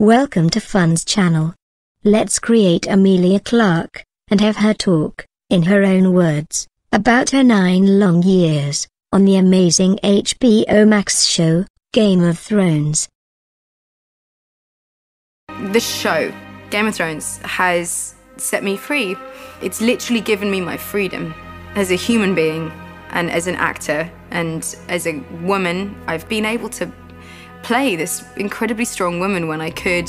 Welcome to Fun's channel. Let's create Emilia Clarke, and have her talk, in her own words, about her nine long years, on the amazing HBO Max show, Game of Thrones. The show, Game of Thrones, has set me free. It's literally given me my freedom as a human being and as an actor and as a woman. I've been able to play this incredibly strong woman when I could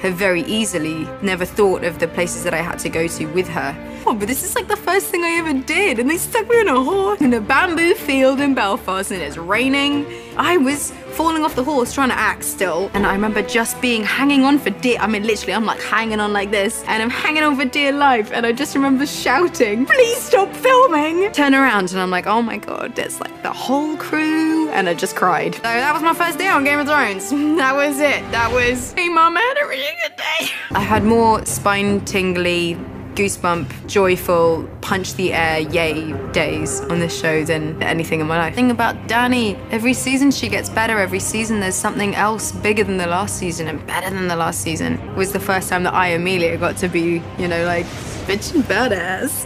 have very easily never thought of the places that I had to go to with her. Oh, but this is like the first thing I ever did, and they stuck me in a horse in a bamboo field in Belfast, and it's raining. I was falling off the horse trying to act still, and I remember just being hanging on for dear. I mean, literally, I'm like hanging on like this, and I'm hanging on for dear life, and I just remember shouting, "Please stop filming!" Turn around, and I'm like, "Oh my god, there's like the whole crew," and I just cried. So that was my first day on Game of Thrones. That was it. That was. Hey, mom, I had a really good day. I had more spine tingly goosebump, joyful, punch the air, yay days on this show than anything in my life. Thing about Dany, every season she gets better. Every season there's something else bigger than the last season and better than the last season. It was the first time that I, Emilia, got to be, you know, like, bitch and badass.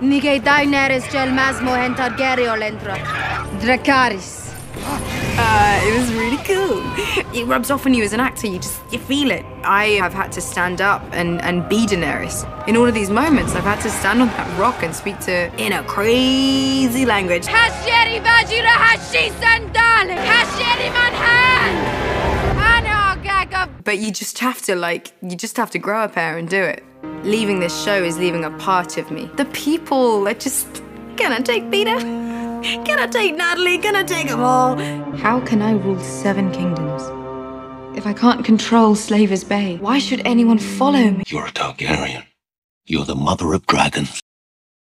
Nike Daenerys gel masmo hen Targaryen lentra. Dracarys. Uh, it was really cool. It rubs off on you as an actor, you just, you feel it. I have had to stand up and, and be Daenerys. In all of these moments, I've had to stand on that rock and speak to, in a crazy language. Hasheri bajira hashi sandale. Hasheri manhan. Ano gaga. But you just have to, like, you just have to grow a pair and do it. Leaving this show is leaving a part of me. The people are just gonna take Peter. Gonna take Natalie, Can I take them all. How can I rule seven kingdoms? If I can't control Slaver's Bay, why should anyone follow me? You're a Targaryen. You're the mother of dragons.